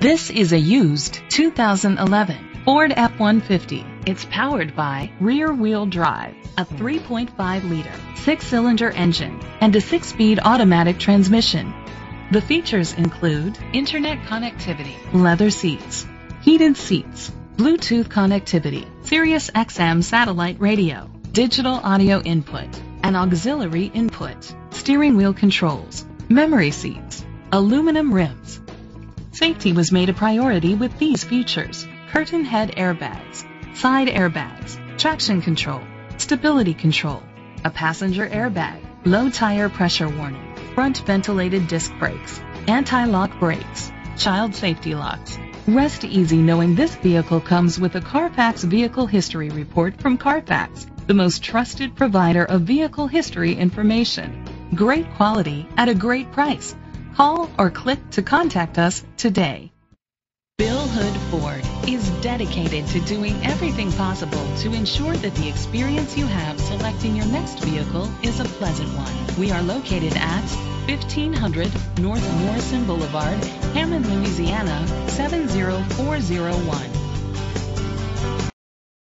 This is a used 2011 Ford F-150. It's powered by rear-wheel drive, a 3.5-liter six-cylinder engine, and a six-speed automatic transmission. The features include internet connectivity, leather seats, heated seats, Bluetooth connectivity, Sirius XM satellite radio, digital audio input, an auxiliary input, steering wheel controls, memory seats, aluminum rims. Safety was made a priority with these features. Curtain head airbags, side airbags, traction control, stability control, a passenger airbag, low tire pressure warning, front ventilated disc brakes, anti-lock brakes, child safety locks. Rest easy knowing this vehicle comes with a Carfax Vehicle History Report from Carfax, the most trusted provider of vehicle history information. Great quality at a great price. Call or click to contact us today. Bill Hood Ford is dedicated to doing everything possible to ensure that the experience you have selecting your next vehicle is a pleasant one. We are located at 1500 North Morrison Boulevard, Hammond, Louisiana 70401.